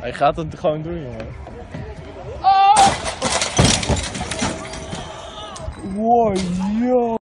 Hij gaat het gewoon doen, jongen. Oh! Wow,